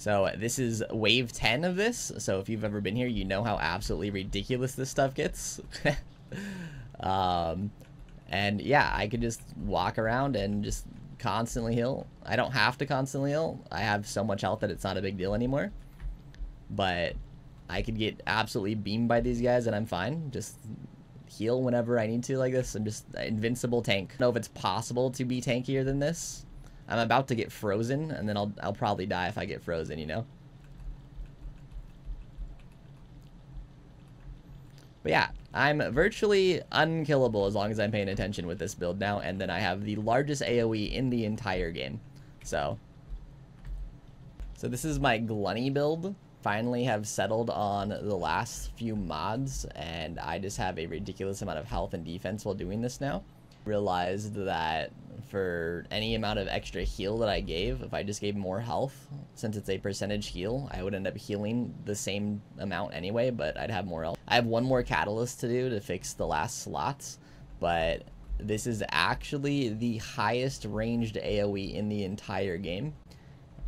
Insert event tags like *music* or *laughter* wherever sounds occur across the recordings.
So this is wave 10 of this. So if you've ever been here, you know how absolutely ridiculous this stuff gets. *laughs* um, and yeah, I could just walk around and just constantly heal. I don't have to constantly heal. I have so much health that it's not a big deal anymore. But I could get absolutely beamed by these guys and I'm fine. Just heal whenever I need to like this. I'm just invincible tank. I don't know if it's possible to be tankier than this. I'm about to get frozen and then I'll, I'll probably die if I get frozen, you know? But yeah, I'm virtually unkillable as long as I'm paying attention with this build now, and then I have the largest AoE in the entire game. So, so this is my Glunny build. Finally have settled on the last few mods, and I just have a ridiculous amount of health and defense while doing this now. Realized that for any amount of extra heal that I gave, if I just gave more health, since it's a percentage heal, I would end up healing the same amount anyway, but I'd have more health. I have one more catalyst to do to fix the last slots, but this is actually the highest ranged AoE in the entire game.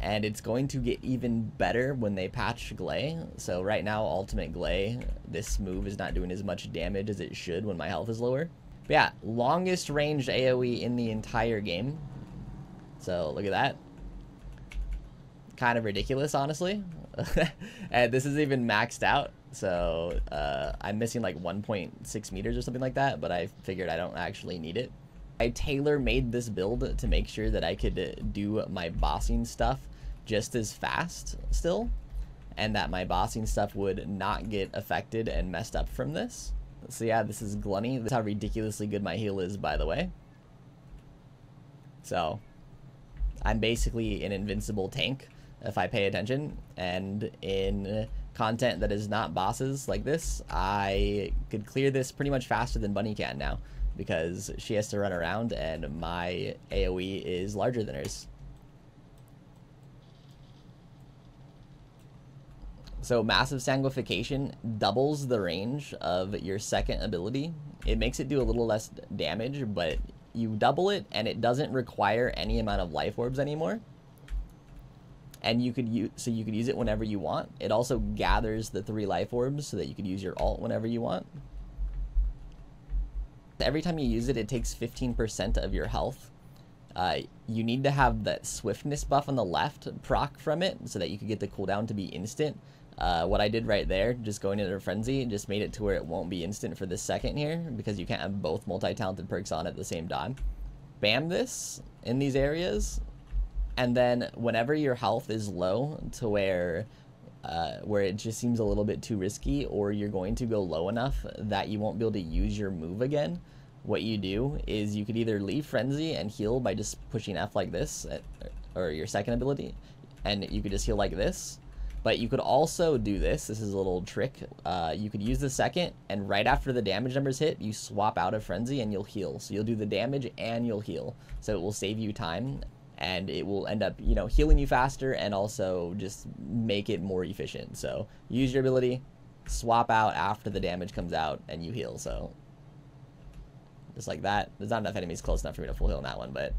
And it's going to get even better when they patch Gley. So right now, Ultimate Gley, this move is not doing as much damage as it should when my health is lower. But yeah, longest ranged AoE in the entire game. So look at that. Kind of ridiculous, honestly. *laughs* and this is even maxed out. So uh, I'm missing like 1.6 meters or something like that, but I figured I don't actually need it. I tailor made this build to make sure that I could do my bossing stuff just as fast still, and that my bossing stuff would not get affected and messed up from this. So yeah, this is Glunny. This is how ridiculously good my heal is, by the way. So, I'm basically an invincible tank if I pay attention. And in content that is not bosses like this, I could clear this pretty much faster than Bunny can now. Because she has to run around and my AoE is larger than hers. So massive sanguification doubles the range of your second ability. It makes it do a little less damage, but you double it and it doesn't require any amount of life orbs anymore. And you could use so you could use it whenever you want. It also gathers the three life orbs so that you could use your alt whenever you want. Every time you use it, it takes 15% of your health. Uh, you need to have that swiftness buff on the left proc from it so that you could get the cooldown to be instant. Uh, what I did right there, just going into Frenzy, just made it to where it won't be instant for this second here, because you can't have both multi-talented perks on at the same time. Bam this in these areas, and then whenever your health is low to where uh, where it just seems a little bit too risky, or you're going to go low enough that you won't be able to use your move again, what you do is you could either leave Frenzy and heal by just pushing F like this, at, or your second ability, and you could just heal like this, but you could also do this. This is a little trick. Uh, you could use the second, and right after the damage numbers hit, you swap out of Frenzy and you'll heal. So you'll do the damage and you'll heal. So it will save you time, and it will end up, you know, healing you faster and also just make it more efficient. So use your ability, swap out after the damage comes out, and you heal. So just like that. There's not enough enemies close enough for me to full heal that one, but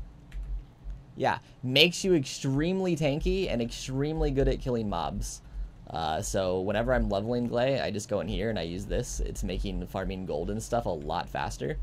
yeah, makes you extremely tanky and extremely good at killing mobs. Uh, so whenever I'm leveling Gley, I just go in here and I use this. It's making farming gold and stuff a lot faster.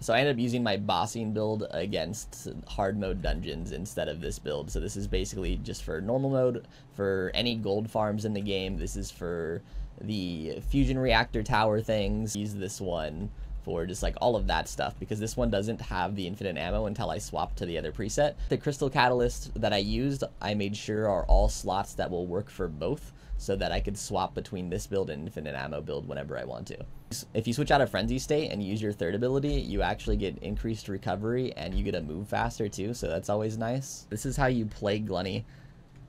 So I ended up using my bossing build against hard mode dungeons instead of this build. So this is basically just for normal mode, for any gold farms in the game. This is for the fusion reactor tower things. Use this one for just like all of that stuff because this one doesn't have the infinite ammo until I swap to the other preset. The crystal catalyst that I used, I made sure are all slots that will work for both so that I could swap between this build and infinite ammo build whenever I want to. If you switch out of frenzy state and use your third ability, you actually get increased recovery and you get to move faster too, so that's always nice. This is how you play Glunny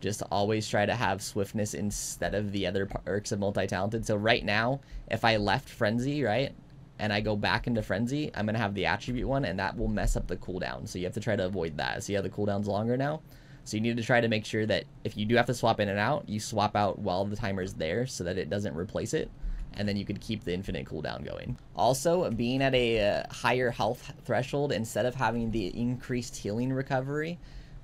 just always try to have swiftness instead of the other perks of multi-talented. So right now, if I left Frenzy, right, and I go back into Frenzy, I'm going to have the attribute one, and that will mess up the cooldown. So you have to try to avoid that. See how the cooldown's longer now? So you need to try to make sure that if you do have to swap in and out, you swap out while the timer's there so that it doesn't replace it. And then you could keep the infinite cooldown going. Also, being at a uh, higher health threshold, instead of having the increased healing recovery,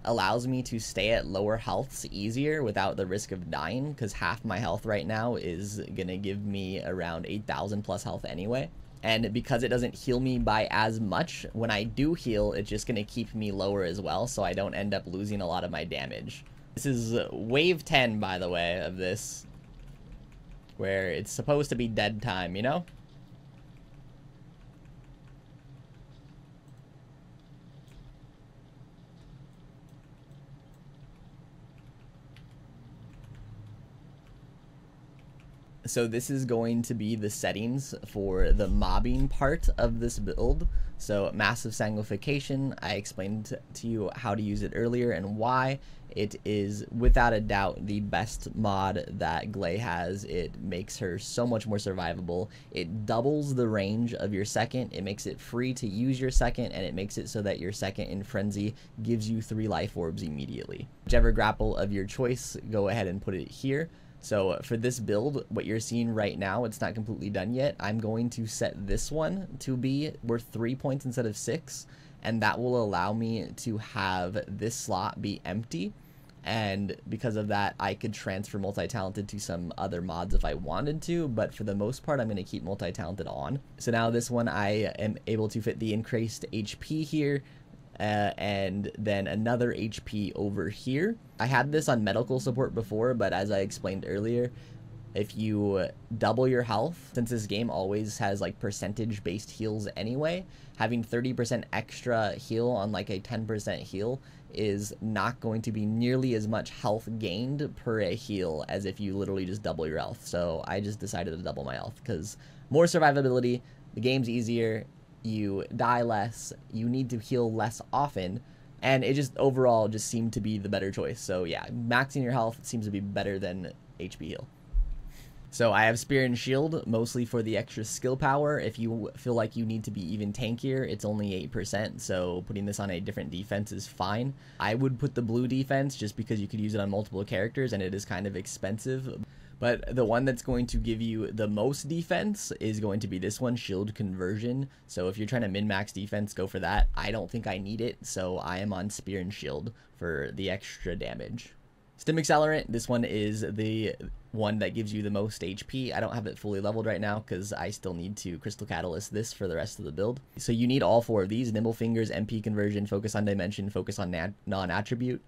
allows me to stay at lower healths easier without the risk of dying because half my health right now is going to give me around 8,000 plus health anyway. And because it doesn't heal me by as much, when I do heal, it's just going to keep me lower as well, so I don't end up losing a lot of my damage. This is wave 10, by the way, of this, where it's supposed to be dead time, you know? So this is going to be the settings for the mobbing part of this build. So massive sanguification, I explained to you how to use it earlier and why. It is without a doubt the best mod that Gley has. It makes her so much more survivable. It doubles the range of your second. It makes it free to use your second and it makes it so that your second in Frenzy gives you three life orbs immediately. Whichever grapple of your choice, go ahead and put it here. So uh, for this build, what you're seeing right now, it's not completely done yet. I'm going to set this one to be worth three points instead of six, and that will allow me to have this slot be empty. And because of that, I could transfer multi-talented to some other mods if I wanted to, but for the most part, I'm going to keep multi-talented on. So now this one, I am able to fit the increased HP here, uh, and then another HP over here. I had this on medical support before, but as I explained earlier, if you double your health, since this game always has like percentage based heals anyway, having 30% extra heal on like a 10% heal is not going to be nearly as much health gained per a heal as if you literally just double your health. So I just decided to double my health because more survivability, the game's easier, you die less, you need to heal less often, and it just overall just seemed to be the better choice. So yeah, maxing your health seems to be better than HP heal. So I have Spear and Shield, mostly for the extra skill power. If you feel like you need to be even tankier, it's only 8%, so putting this on a different defense is fine. I would put the blue defense just because you could use it on multiple characters and it is kind of expensive. But the one that's going to give you the most defense is going to be this one, Shield Conversion. So if you're trying to min-max defense, go for that. I don't think I need it, so I am on Spear and Shield for the extra damage. Stim Accelerant, this one is the one that gives you the most HP. I don't have it fully leveled right now because I still need to Crystal Catalyst this for the rest of the build. So you need all four of these, Nimble Fingers, MP Conversion, Focus on Dimension, Focus on Non-Attribute,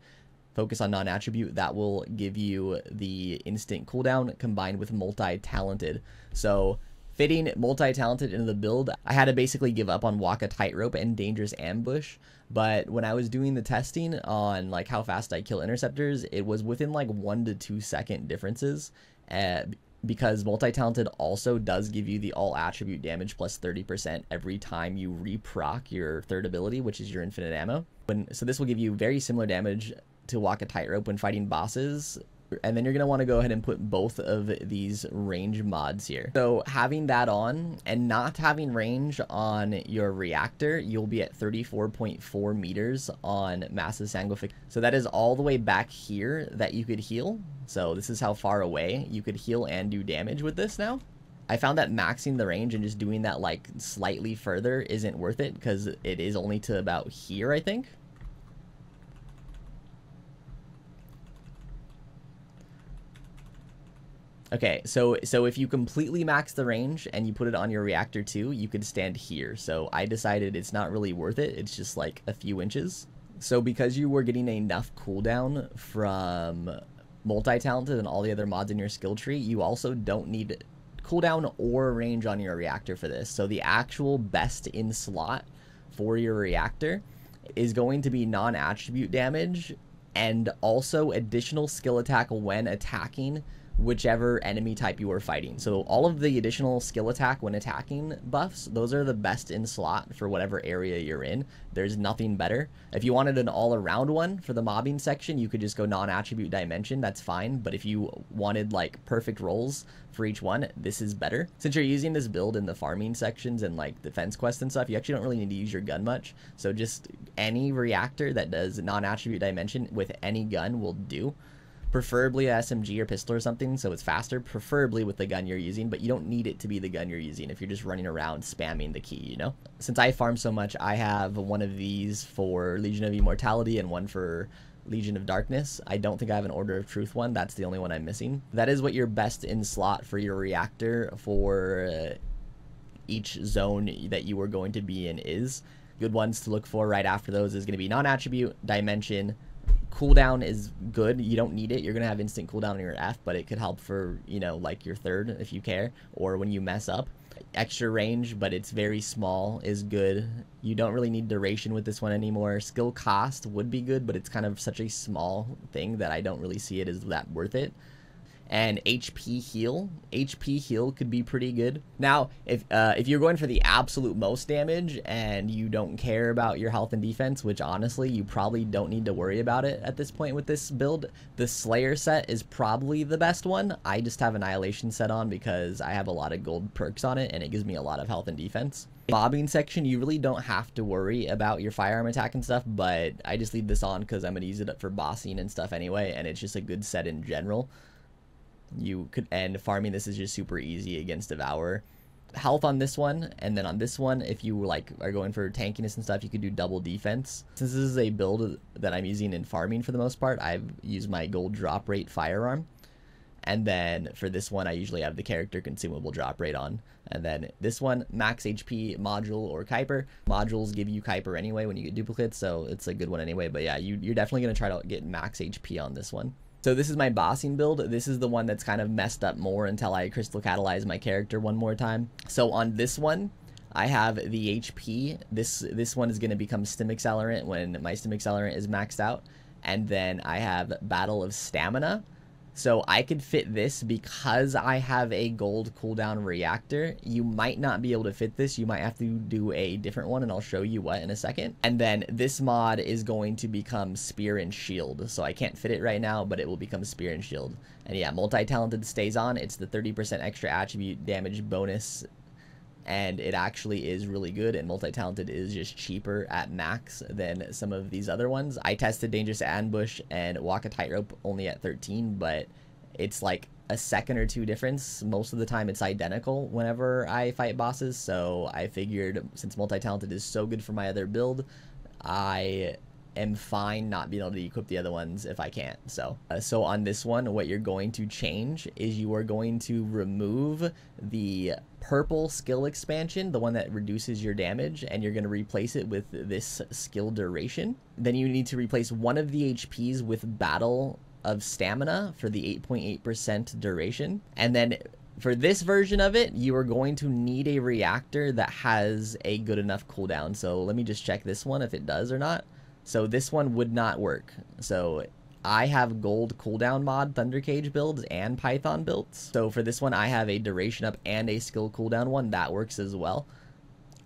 focus on non-attribute that will give you the instant cooldown combined with multi-talented. So fitting multi-talented into the build i had to basically give up on Walk a Tightrope and dangerous ambush. But when i was doing the testing on like how fast i kill interceptors it was within like one to two second differences uh, because multi-talented also does give you the all attribute damage plus 30% every time you reproc your third ability which is your infinite ammo. When, so this will give you very similar damage to walk a tightrope when fighting bosses. And then you're going to want to go ahead and put both of these range mods here. So having that on and not having range on your reactor, you'll be at 34.4 meters on massive sanguification. So that is all the way back here that you could heal. So this is how far away you could heal and do damage with this now. I found that maxing the range and just doing that like slightly further isn't worth it because it is only to about here, I think. Okay, so so if you completely max the range and you put it on your reactor too, you could stand here. So I decided it's not really worth it. It's just like a few inches. So because you were getting enough cooldown from multi-talented and all the other mods in your skill tree, you also don't need cooldown or range on your reactor for this. So the actual best in slot for your reactor is going to be non-attribute damage and also additional skill attack when attacking whichever enemy type you are fighting. So all of the additional skill attack when attacking buffs, those are the best in slot for whatever area you're in. There's nothing better. If you wanted an all-around one for the mobbing section, you could just go non-attribute dimension, that's fine. But if you wanted like perfect rolls for each one, this is better. Since you're using this build in the farming sections and like defense quests and stuff, you actually don't really need to use your gun much. So just any reactor that does non-attribute dimension with any gun will do preferably a SMG or pistol or something so it's faster, preferably with the gun you're using, but you don't need it to be the gun you're using if you're just running around spamming the key, you know? Since I farm so much, I have one of these for Legion of Immortality and one for Legion of Darkness. I don't think I have an Order of Truth one. That's the only one I'm missing. That is what your best in slot for your reactor for uh, each zone that you are going to be in is. Good ones to look for right after those is going to be non-attribute, dimension, cooldown is good. You don't need it. You're to have instant cooldown on your F, but it could help for, you know, like your third if you care, or when you mess up. Extra range, but it's very small is good. You don't really need duration with this one anymore. Skill cost would be good, but it's kind of such a small thing that I don't really see it as that worth it and HP heal. HP heal could be pretty good. Now, if uh, if you're going for the absolute most damage and you don't care about your health and defense, which honestly you probably don't need to worry about it at this point with this build, the Slayer set is probably the best one. I just have Annihilation set on because I have a lot of gold perks on it and it gives me a lot of health and defense. Mobbing section, you really don't have to worry about your firearm attack and stuff, but I just leave this on because I'm going to use it up for bossing and stuff anyway, and it's just a good set in general you could end farming. This is just super easy against devour. Health on this one and then on this one if you like are going for tankiness and stuff you could do double defense. Since this is a build that i'm using in farming for the most part i've used my gold drop rate firearm. And then for this one i usually have the character consumable drop rate on. And then this one max hp module or kuiper modules give you kuiper anyway when you get duplicates so it's a good one anyway. But yeah you, you're definitely going to try to get max hp on this one so this is my bossing build. This is the one that's kind of messed up more until I crystal catalyze my character one more time. So on this one, I have the HP. This this one is going to become Stim Accelerant when my Stim Accelerant is maxed out. And then I have Battle of Stamina. So I could fit this because I have a gold cooldown reactor. You might not be able to fit this. You might have to do a different one and I'll show you what in a second. And then this mod is going to become Spear and Shield. So I can't fit it right now, but it will become Spear and Shield. And yeah, multi-talented stays on. It's the 30% extra attribute damage bonus and it actually is really good and multi-talented is just cheaper at max than some of these other ones. I tested Dangerous Ambush and Walk a Tightrope only at 13, but it's like a second or two difference. Most of the time it's identical whenever I fight bosses, so I figured since multi-talented is so good for my other build, I am fine not being able to equip the other ones if I can't. So, uh, so on this one, what you're going to change is you are going to remove the purple skill expansion, the one that reduces your damage, and you're going to replace it with this skill duration. Then you need to replace one of the HPs with battle of stamina for the 8.8% duration. And then for this version of it, you are going to need a reactor that has a good enough cooldown. So let me just check this one if it does or not. So this one would not work. So I have gold cooldown mod Thunder Cage builds and Python builds. So for this one, I have a duration up and a skill cooldown one. That works as well.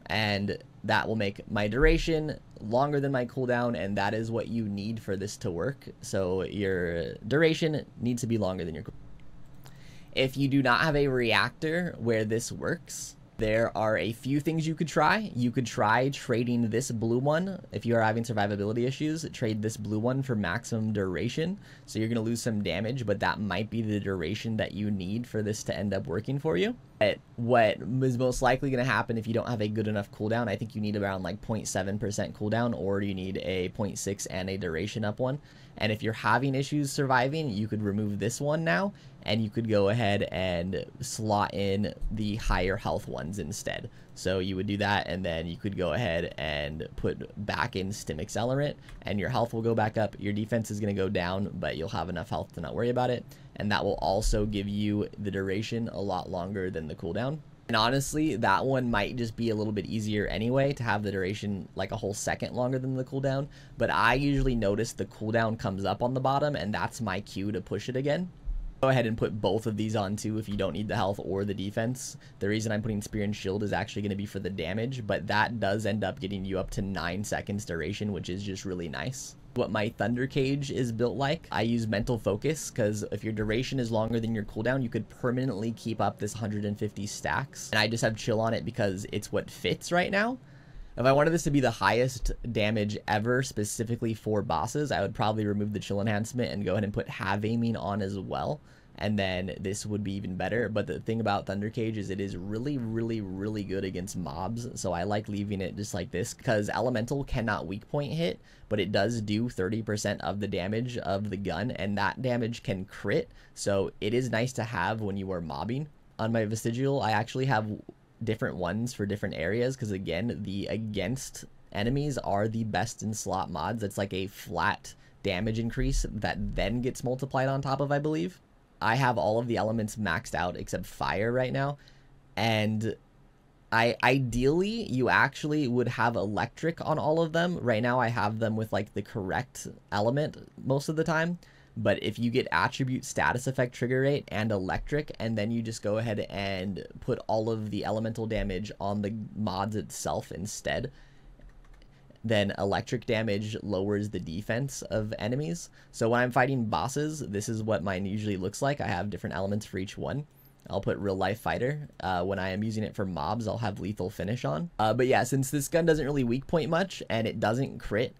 And that will make my duration longer than my cooldown, and that is what you need for this to work. So your duration needs to be longer than your cooldown. If you do not have a reactor where this works, there are a few things you could try. You could try trading this blue one. If you are having survivability issues, trade this blue one for maximum duration. So you're going to lose some damage, but that might be the duration that you need for this to end up working for you. But what is most likely going to happen if you don't have a good enough cooldown, I think you need around like 0.7% cooldown or you need a 0.6 and a duration up one. And if you're having issues surviving, you could remove this one now and you could go ahead and slot in the higher health ones instead. So you would do that and then you could go ahead and put back in Stim Accelerant and your health will go back up. Your defense is going to go down, but you'll have enough health to not worry about it. And that will also give you the duration a lot longer than the cooldown. And honestly, that one might just be a little bit easier anyway to have the duration like a whole second longer than the cooldown. But I usually notice the cooldown comes up on the bottom and that's my cue to push it again. Go ahead and put both of these on too if you don't need the health or the defense. The reason I'm putting Spear and Shield is actually going to be for the damage, but that does end up getting you up to 9 seconds duration, which is just really nice what my Thunder Cage is built like. I use Mental Focus because if your duration is longer than your cooldown, you could permanently keep up this 150 stacks. And I just have Chill on it because it's what fits right now. If I wanted this to be the highest damage ever specifically for bosses, I would probably remove the Chill enhancement and go ahead and put Have Aiming on as well. and then this would be even better. But the thing about Thunder Cage is it is really, really, really good against mobs. So I like leaving it just like this because Elemental cannot weak point hit, but it does do 30% of the damage of the gun, and that damage can crit. So it is nice to have when you are mobbing. On my Vestigial, I actually have different ones for different areas because again, the against enemies are the best in slot mods. It's like a flat damage increase that then gets multiplied on top of, I believe. I have all of the elements maxed out except fire right now. And I ideally you actually would have electric on all of them. Right now I have them with like the correct element most of the time. But if you get attribute status effect trigger rate and electric, and then you just go ahead and put all of the elemental damage on the mods itself instead, then electric damage lowers the defense of enemies. So when I'm fighting bosses, this is what mine usually looks like. I have different elements for each one. I'll put real life fighter. Uh, when I am using it for mobs, I'll have lethal finish on. Uh, but yeah, since this gun doesn't really weak point much and it doesn't crit,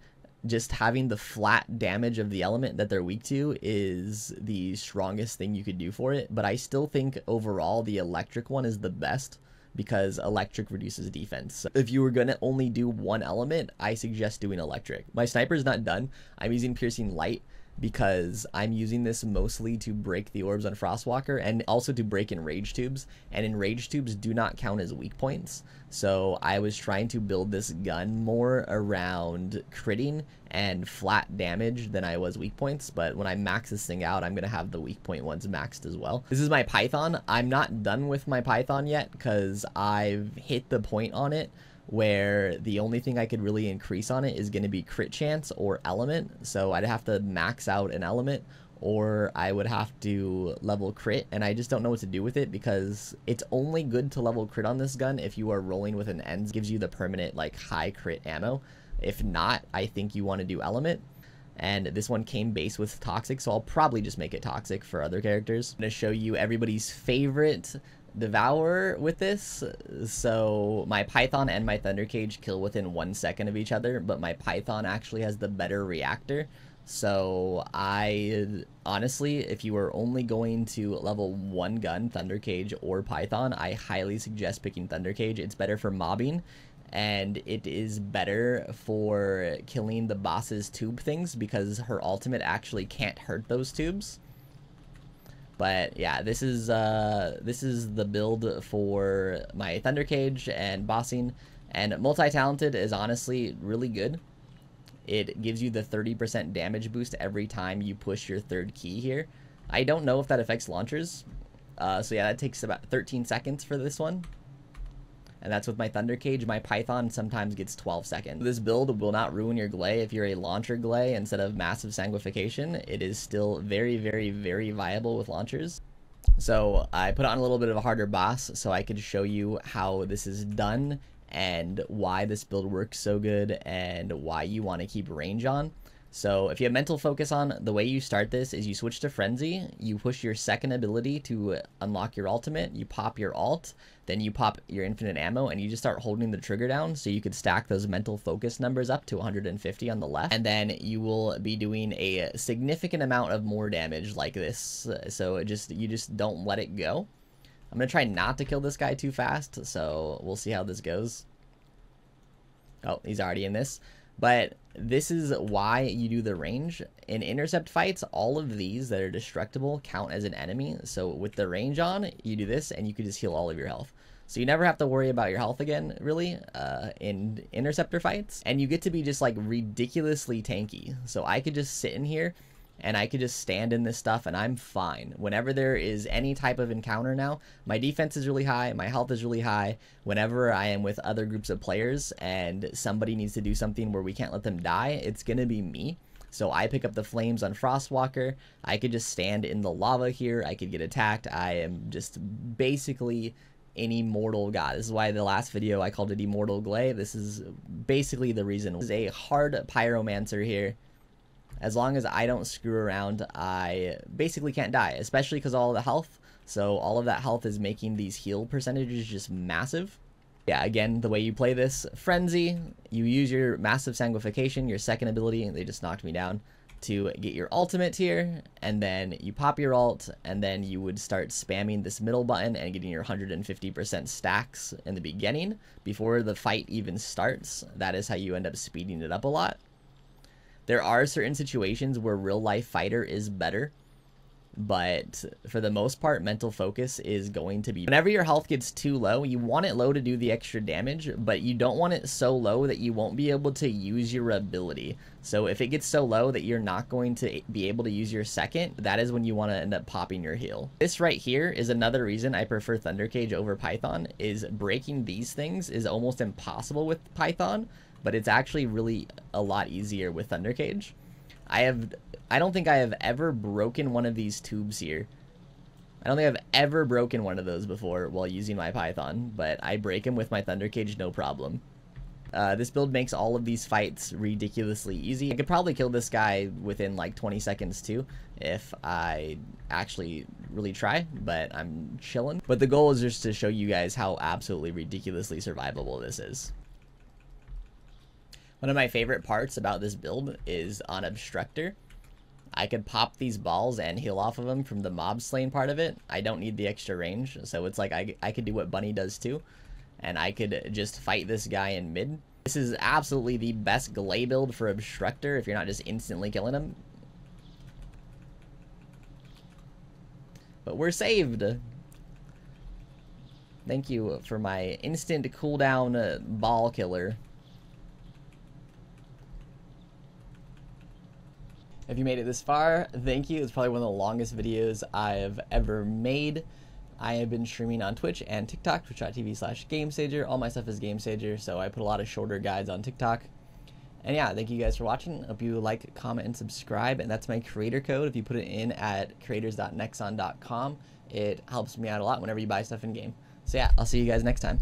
just having the flat damage of the element that they're weak to is the strongest thing you could do for it. But I still think overall the electric one is the best because electric reduces defense. So if you were going to only do one element, I suggest doing electric. My sniper is not done. I'm using piercing light because I'm using this mostly to break the orbs on Frostwalker and also to break in rage tubes. And in rage tubes do not count as weak points. So I was trying to build this gun more around critting and flat damage than I was weak points. But when I max this thing out, I'm going to have the weak point ones maxed as well. This is my Python. I'm not done with my Python yet because I've hit the point on it where the only thing I could really increase on it is going to be crit chance or element. So I'd have to max out an element or I would have to level crit and I just don't know what to do with it because it's only good to level crit on this gun if you are rolling with an Enzo gives you the permanent like high crit ammo. If not, I think you want to do element and this one came base with toxic so I'll probably just make it toxic for other characters. I'm going to show you everybody's favorite devour with this. So my python and my thunder cage kill within one second of each other but my python actually has the better reactor. So i honestly if you are only going to level one gun thunder cage or python i highly suggest picking thunder cage it's better for mobbing and it is better for killing the boss's tube things because her ultimate actually can't hurt those tubes but yeah, this is uh, this is the build for my Thunder Cage and bossing. And multi-talented is honestly really good. It gives you the 30% damage boost every time you push your third key here. I don't know if that affects launchers. Uh, so yeah, that takes about 13 seconds for this one and that's with my Thunder Cage. My Python sometimes gets 12 seconds. This build will not ruin your Gley if you're a launcher Gley instead of massive sanguification. It is still very, very, very viable with launchers. So I put on a little bit of a harder boss so I could show you how this is done and why this build works so good and why you want to keep range on. So if you have mental focus on, the way you start this is you switch to frenzy, you push your second ability to unlock your ultimate, you pop your alt, then you pop your infinite ammo and you just start holding the trigger down so you could stack those mental focus numbers up to 150 on the left and then you will be doing a significant amount of more damage like this so just you just don't let it go. I'm to try not to kill this guy too fast so we'll see how this goes. Oh, he's already in this. But this is why you do the range. In intercept fights, all of these that are destructible count as an enemy. So with the range on, you do this and you can just heal all of your health. So you never have to worry about your health again, really, uh, in interceptor fights. And you get to be just like ridiculously tanky. So I could just sit in here and I could just stand in this stuff and I'm fine. Whenever there is any type of encounter now, my defense is really high, my health is really high. Whenever I am with other groups of players and somebody needs to do something where we can't let them die, it's gonna be me. So I pick up the flames on Frostwalker. I could just stand in the lava here. I could get attacked. I am just basically an immortal god. This is why the last video I called it Immortal Gley. This is basically the reason. This is a hard pyromancer here as long as I don't screw around, I basically can't die, especially because all the health. So all of that health is making these heal percentages just massive. Yeah, again, the way you play this, Frenzy, you use your Massive Sanguification, your second ability, and they just knocked me down, to get your ultimate here, and then you pop your ult, and then you would start spamming this middle button and getting your 150% stacks in the beginning before the fight even starts. That is how you end up speeding it up a lot. There are certain situations where real life fighter is better but for the most part mental focus is going to be whenever your health gets too low you want it low to do the extra damage but you don't want it so low that you won't be able to use your ability. So if it gets so low that you're not going to be able to use your second that is when you want to end up popping your heal this right here is another reason i prefer thunder cage over python is breaking these things is almost impossible with python but it's actually really a lot easier with thunder cage I have I don't think I have ever broken one of these tubes here. I don't think I've ever broken one of those before while using my Python, but I break them with my Thunder Cage no problem. Uh, this build makes all of these fights ridiculously easy. I could probably kill this guy within like 20 seconds too if I actually really try, but I'm chilling. But the goal is just to show you guys how absolutely ridiculously survivable this is. One of my favorite parts about this build is on Obstructor. I could pop these balls and heal off of them from the mob slain part of it. I don't need the extra range, so it's like I, I could do what Bunny does too. And I could just fight this guy in mid. This is absolutely the best Gley build for Obstructor if you're not just instantly killing him. But we're saved! Thank you for my instant cooldown uh, ball killer. If you made it this far, thank you. It's probably one of the longest videos I've ever made. I have been streaming on Twitch and TikTok, twitch.tv slash GameSager. All my stuff is GameSager, so I put a lot of shorter guides on TikTok. And yeah, thank you guys for watching. Hope you like, comment, and subscribe. And that's my creator code. If you put it in at creators.nexon.com, it helps me out a lot whenever you buy stuff in game. So yeah, I'll see you guys next time.